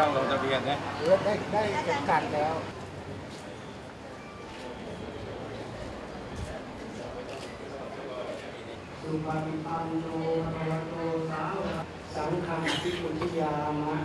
ไม่ต้องลงทะเบียนนะหรือได้ได้เข็มขัดแล้วสุปฏิปันโนภะคะวะโตสาวกสังฆังทิมุทิยามะ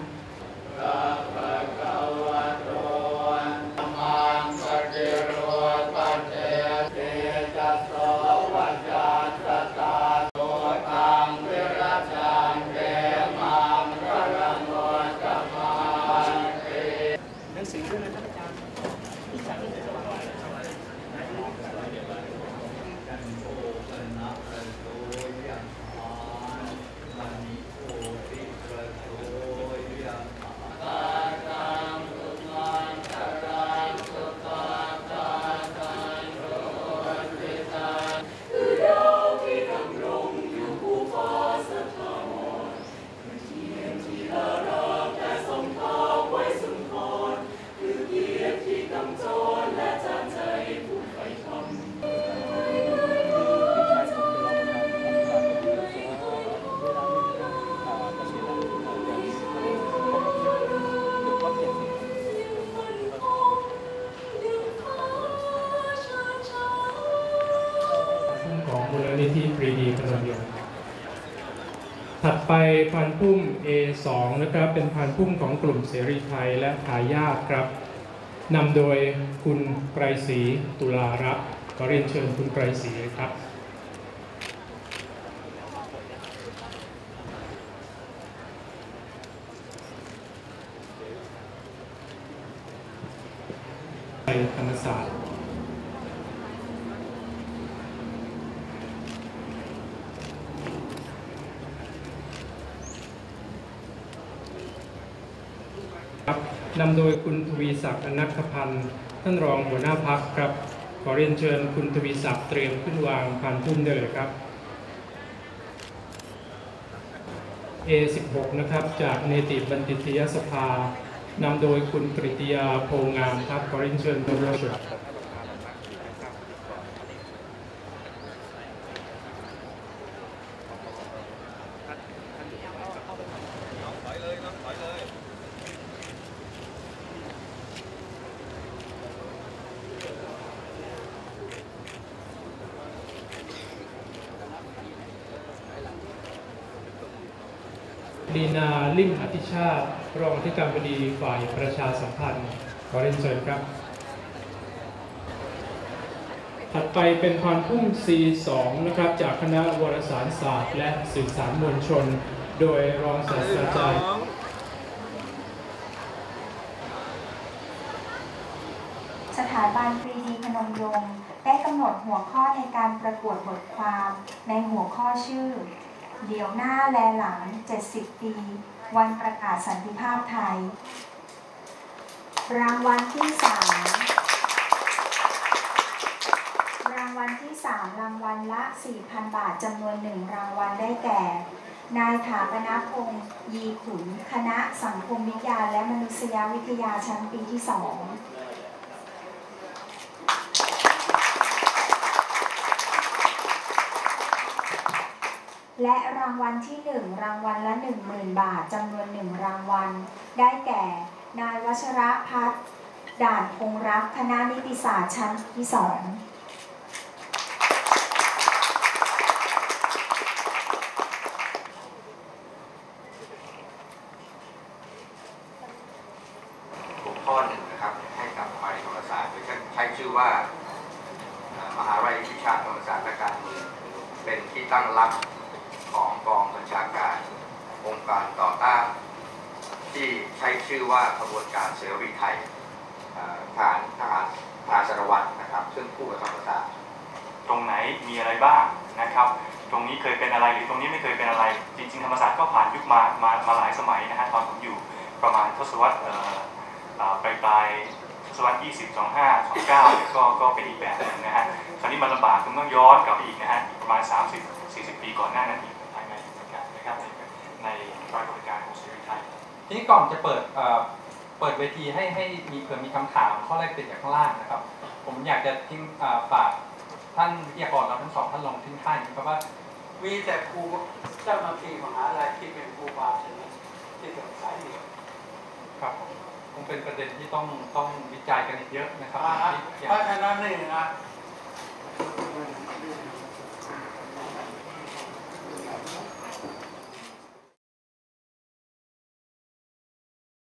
ปีดีพนถัดไปพันพุ่ม A2 นะครับเป็นพันพุ่มของกลุ่มเสรีไทยและทายาทครับนำโดยคุณไกรศรีตุลารักษ์ขอเรียนเชิญคุณไกรศรีครับในธรรมศาสตร์ นำโดยคุณทวีศักดิ์อนักพันธ์ท่านรองหัวหน้าพักครับ ขอเรียนเชิญคุณทวีศักดิ์เตรียมขึ้นวางผ่านพุ่มได้เลยครับ A16 นะครับ จากเนติบัณฑิตยสภานำโดยคุณกริตยาโพงามครับขอเรียนเชิญตัวเชิญ ดีนาลิ่มอธิชาติรองอธิการบดีฝ่ายประชาสัมพันธ์ขอเรียนเชิญครับ ถัดไปเป็นพรพุ่ม C2 นะครับ จากคณะวารสารศาสตร์ และสื่อสารมวลชน โดยรองศาสตราจารย์สถาบันปรีดีพนมยงค์ได้กำหนดหัวข้อในการประกวดบทความในหัวข้อชื่อ เดี๋ยวหน้าแลหลัง 70 ปี วันประกาศสันติภาพไทย รางวัลที่3รางวัลที่3รางวัลละ 4,000 บาทจำนวนหนึ่งรางวัลได้แก่ นายถาปนพงศ์ยีขุน คณะสังคมวิทยาและมนุษยวิทยาชั้นปีที่2 และรางวัลที่ 1 รางวัลละ 10,000 บาทจำนวน 1 รางวัล ได้แก่ นายวัชระพัฒน์ด่านพงรักคณะนิติศาสตร์ชั้นที่2หัวข้อหนึ่งนะครับให้กับฝ่ายธรรมศาสตร์โดยใช้ชื่อว่ามหาวิทยาลัยวิชาธรรมศาสตร์และการเมืองเป็นที่ตั้งรับของกองบัญชาการองค์ การต่อต้านที่ใช้ชื่อว่าขบวนการเสรีไทยฐานทหารทหารสารวัตรนะครับ ซึ่งคู่กับธรรมศาสตร์ตรงไหนมีอะไรบ้างนะครับ ตรงนี้เคยเป็นอะไรหรือตรงนี้ไม่เคยเป็นอะไร จริง ๆ ธรรมศาสตร์ก็ผ่านยุคมามามาหลายสมัยนะฮะตอนผมอยู่ประมาณทศวรรษปลายปลายทศวรรษ20 25 29ก็ก็เป็นอีกแบบหนึงนะฮะคราวนี้มันลำบากคุณต้องย้อนกลับไปอีกนะฮะประมาณ 30 40 ปีก่อนหน้านั้นอีกภายในเหมือนกันนะครับ ในในรอยบริการของเสรีไทยทีนี้ก่อนจะเปิดเอ่อเปิดเวทีให้ให้มีเผื่อมีคำถามข้อแรกเปลี่ยนจากข้างล่างนะครับ ผมอยากจะทิ้งเอ่อฝากท่านวิทยากรเราทั้งสองท่านลองทิ้งท้ายนะครับว่ามีแต่ครูเจ้าหน้าที่มหาลัยที่เป็นครูบาใช่ไหมที่สงสัยอยู่ครับผมคงเป็นประเด็นที่ต้องต้องวิจัยกันอีกเยอะนะครับอ่าฮะที่เพราะฉะนั้นนี่นะ